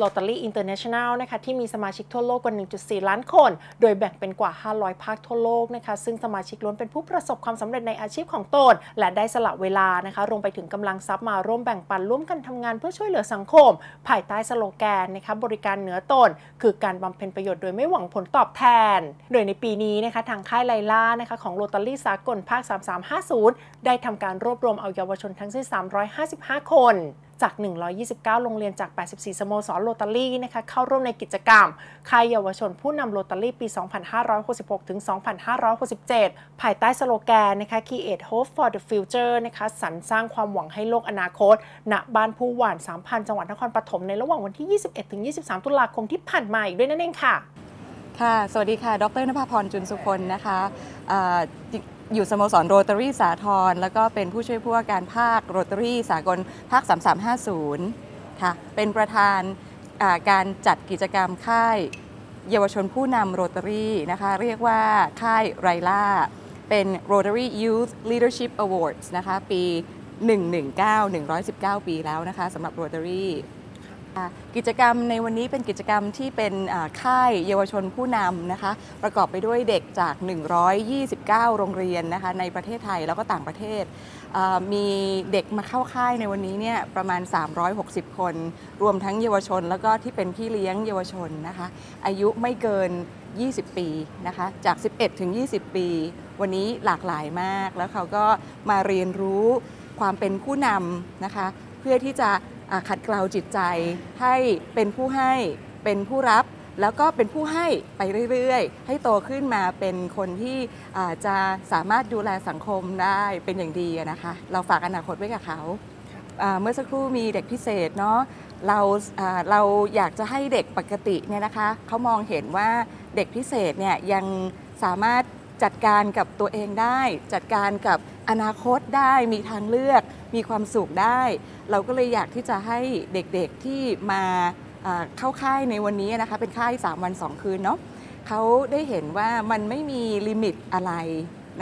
Lottery International นะคะที่มีสมาชิกทั่วโลกกว่า 1.4 ล้านคน โดยแบ่งเป็นกว่า 500 ภาคทั่วโลกนะคะซึ่งสมาชิกล้วนเป็นผู้ประสบความสำเร็จในอาชีพของตน และได้สละเวลานะคะรวมไปถึงกำลังทรัพย์มาร่วมแบ่งปันร่วมกันทำงานเพื่อช่วยเหลือสังคม ภายใต้สโลแกนนะคะบริการเหนือตน คือการบำเพ็ญประโยชน์โดยไม่หวังผลตอบแทน โดยในปีนี้นะคะทางค่ายไลล่านะคะของโรตารี่สากลภาค 3350 ได้ทำการรวบรวมเอาเยาวชนทั้งสิ้น 355 คน จาก 129 โรงเรียนจาก 84 สโมสรโรตารี่นะคะเข้าร่วมในกิจกรรมค่ายเยาวชนผู้นำโรตารี่ปี 2566 ถึง 2567 ภายใต้สโลแกนนะคะ Create Hope for the Future นะคะสรรสร้างความหวังให้โลกอนาคต ณ บ้านผู้หวาน 3,000 จังหวัดนครปฐมในระหว่างวันที่ 21 ถึง 23 ตุลาคมที่ผ่านมาอีกด้วยนั่นเองค่ะ ค่ะ สวัสดีค่ะ ดรนภาพร จุนสุคนนะคะ อยู่สโมสรโรตารี่สาทรแล้วก็เป็นผู้ช่วยผู้ว่าการภาคโรตารี่สากลภาค 3350 ค่ะ เป็นประธานาการจัดกิจกรรมค่ายเยาวชนผู้นำโรตารี่นะคะ เรียกว่าค่ายไรล่า เป็น Rotary Youth Leadership Awards นะคะ ปี 119 119 ปีแล้วนะคะสำหรับโรตารี่ กิจกรรมในวันนี้เป็นกิจกรรมที่เป็นค่ายเยาวชนผู้นำนะคะ ประกอบไปด้วยเด็กจาก 129 โรงเรียนนะคะในประเทศไทยแล้วก็ต่างประเทศ มีเด็กมาเข้าค่ายในวันนี้เนี่ยประมาณ 360 คน รวมทั้งเยาวชน แล้วก็ที่เป็นพี่เลี้ยงเยาวชนนะคะ อายุไม่เกิน 20 ปีนะคะจาก 11 ถึง 20 ปี วันนี้หลากหลายมาก แล้วเขาก็มาเรียนรู้ความเป็นผู้นำนะคะ เพื่อที่จะ ขัดเกลาจิตใจให้เป็นผู้ให้เป็นผู้รับแล้วก็เป็นผู้ให้ไปเรื่อยๆ ให้โตขึ้นมาเป็นคนที่อ่าจะสามารถดูแลสังคมได้เป็นอย่างดีอะนะคะ เราฝากอนาคตไว้กับเขาอ่าเมื่อสักครู่มีเด็กพิเศษเนาะเราอ่าเราอยากจะให้เด็กปกติเนี่ยนะคะเขามองเห็นว่าเด็กพิเศษเนี่ยยังสามารถ จัดการกับตัวเองได้ จัดการกับอนาคตได้ มีทางเลือก มีความสุขได้ เราก็เลยอยากที่จะให้เด็กๆที่มาเข้าค่ายในวันนี้นะคะ เป็นค่าย 3 วัน 2 คืนเนาะเขาได้เห็นว่ามันไม่มี limit อะไร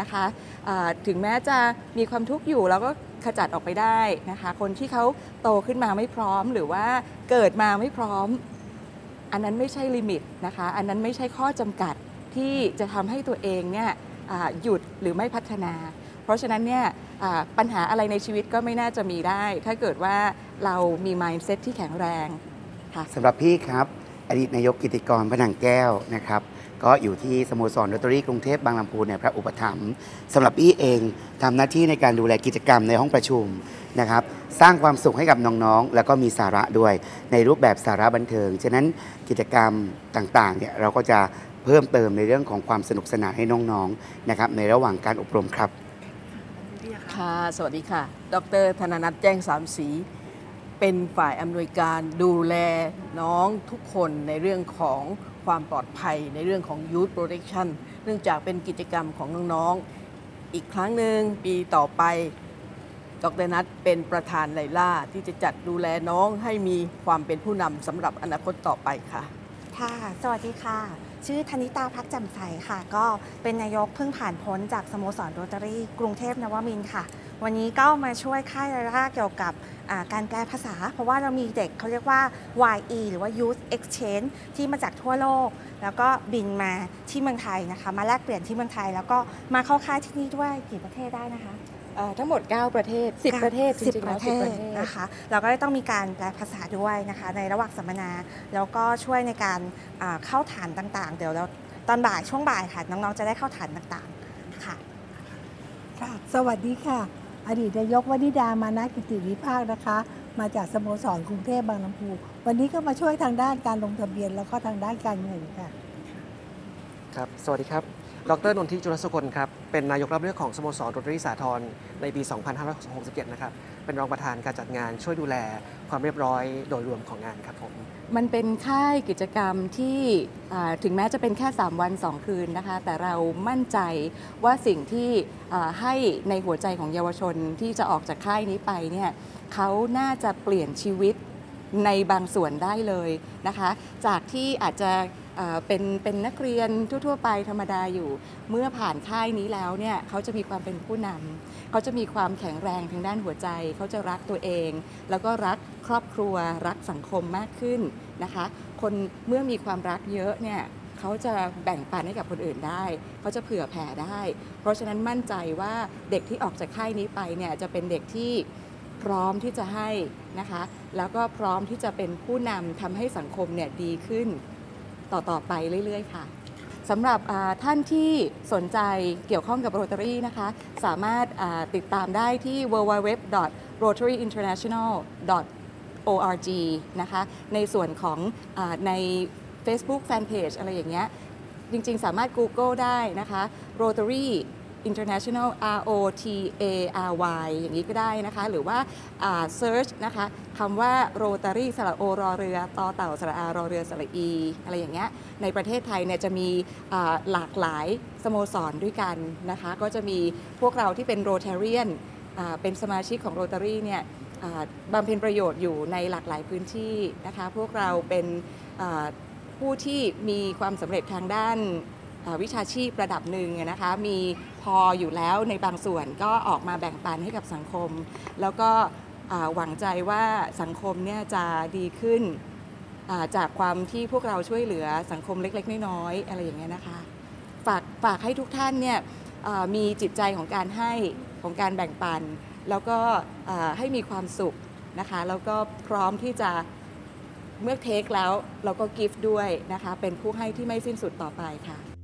นะคะอ่าถึงแม้จะมีความทุกข์อยู่เราก็ขจัดออกไปได้นะคะ คนที่เขาโตขึ้นมาไม่พร้อมหรือว่าเกิดมาไม่พร้อม อันนั้นไม่ใช่ limit นะคะ อันนั้นไม่ใช่ข้อจำกัด ที่จะทำให้ตัวเองเนี่ยหยุดหรือไม่พัฒนา เพราะฉะนั้นเนี่ยปัญหาอะไรในชีวิตก็ไม่น่าจะมีได้ ถ้าเกิดว่าเรามี mindset ที่แข็งแรงค่ะสำหรับพี่ครับ อดีตนายกกิติกรพนังแก้วนะครับก็อยู่ที่สโมสรโรตรีกรุงเทพบางลำพูเนี่ยพระอุปถัมภ์สำหรับพี่เองทำหน้าที่ในการดูแลกิจกรรมในห้องประชุมนะครับ สร้างความสุขให้กับน้องๆ แล้วก็มีสาระด้วยในรูปแบบสาระบันเทิง ฉะนั้นกิจกรรมต่างๆเนี่ยเราก็จะ พิ่มเติมในเรื่องของความสนุกสนานให้น้องๆนะครับในระหว่างการอบรมครับ ค่ะ สวัสดีค่ะ ดรธนนัทแจ้งสามสี เป็นฝ่ายอำนวยการดูแลน้องทุกคนในเรื่องของความปลอดภัยในเรื่องของ Youth Protection เนื่องจากเป็นกิจกรรมของน้องๆ อีกครั้งหนึ่งปีต่อไป ดรนัทเป็นประธานไลล่าที่จะจัดดูแลน้องให้มีความเป็นผู้นำสำหรับอนาคตต่อไปค่ะ ค่ะ สวัสดีค่ะ ชื่อธนิตาพักจ่มใสค่ะ ก็เป็นนายกเพิ่งผ่านพ้นจากสโมสรโรตารี่กรุงเทพนวมินค่ะ วันนี้ก็มาช่วยค่ายร่าเกี่ยวกับการแปลภาษา เพราะว่าเรามีเด็กเขาเรียกว่า YE หรือว่า Youth Exchange ที่มาจากทั่วโลก แล้วก็บินมาที่เมืองไทยนะคะ มาแลกเปลี่ยนที่เมืองไทย แล้วก็มาเข้าค่ายที่นี่ด้วยกี่ประเทศได้นะคะ ทั้งหมด 9 ประเทศ 10 ประเทศจสิบริงๆปแล้วระเท10ปศระเทศนะคะเราก็ต้องมีการแปลภาษาด้วยนะคะ ในระหว่างสัมมนา แล้วก็ช่วยในการอ่าเข้าฐานต่างๆ เดี๋ยวเราตอนบ่ายช่วงบ่ายค่ะ น้องๆจะได้เข้าฐานต่างๆค่ะค่ะ สวัสดีค่ะ อดีตนายกวนิดามานะกิติวิภาคนะคะ มาจากสโมสรกรุงเทพบางลำพู วันนี้ก็มาช่วยทางด้านการลงทะเบียนแล้วก็ทางด้านการเงินค่ะ ครับ สวัสดีครับ ดรนนทิจุลสกุลครับ เป็นนายกรับเลือกของสโมสรโรตรี่สาทรในปี 2567 นะครับ เป็นรองประธานการจัดงานช่วยดูแลความเรียบร้อยโดยรวมของงานครับผม มันเป็นค่ายกิจกรรมที่ถึงแม้จะเป็นแค่ 3 วัน 2 คืนนะคะ แต่เรามั่นใจว่าสิ่งที่ให้ในหัวใจของเยาวชนที่จะออกจากค่ายนี้ไปเนี่ยเขาน่าจะเปลี่ยนชีวิตในบางส่วนได้เลยนะคะ จากที่อาจจะ เป็นเป็นนักเรียนทั่ว ๆ ไปธรรมดาอยู่ เมื่อผ่านค่ายนี้แล้วเนี่ยเขาจะมีความเป็นผู้นำเขาจะมีความแข็งแรงทางด้านหัวใจ เขาจะรักตัวเอง แล้วก็รักครอบครัวรักสังคมมากขึ้นนะคะ คนเมื่อมีความรักเยอะเนี่ยเขาจะแบ่งปันให้กับคนอื่นได้ เขาจะเผื่อแผ่ได้ เพราะฉะนั้นมั่นใจว่าเด็กที่ออกจากค่ายนี้ไปเนี่ยจะเป็นเด็กที่พร้อมที่จะให้นะคะ แล้วก็พร้อมที่จะเป็นผู้นำทำให้สังคมเนี่ยดีขึ้น ต่อ ๆ ไปเรื่อย ๆ ค่ะสำหรับท่านที่สนใจเกี่ยวข้องกับโรตารีนะคะ สามารถติดตามได้ที่ www.rotaryinternational.org นะคะ ในส่วนของอใน Facebook Fanpage อะไรอย่างเงี้ย จริง ๆ สามารถ Google ได้นะคะ Rotary International R O T A R Y อย่างนี้ก็ได้นะคะ หรือว่า search นะคะคำว่า Rotary สระโอรอเรือต่อเต่าสระอารอเรือสระอี อะไรอย่างเงี้ยในประเทศไทยเนี่ยจะมีหลากหลายสโมสรด้วยกันนะคะ ก็จะมีพวกเราที่เป็น Rotarian อ่เป็นสมาชิกของ Rotary เนี่ยอ่าบำเพ็ญประโยชน์อยู่ในหลากหลายพื้นที่นะคะ พวกเราเป็นผู้ที่มีความสำเร็จทางด้าน วิชาชีพระดับหนึ่งนะคะมีพออยู่แล้วในบางส่วนก็ออกมาแบ่งปันให้กับสังคม แล้วก็หวังใจว่าสังคมเนี่ยจะดีขึ้นจากความที่พวกเราช่วยเหลือสังคมเล็กๆ น้อยๆอะไรอย่างเงี้ยนะคะฝากฝากให้ทุกท่านเนี่ยมีจิตใจของการให้ของการแบ่งปัน แล้วก็ให้มีความสุขนะคะแล้วก็พร้อมที่จะเมื่อเทคแล้วเราก็กิฟต์ด้วยนะคะเป็นผู้ให้ที่ไม่สิ้นสุดต่อไปค่ะ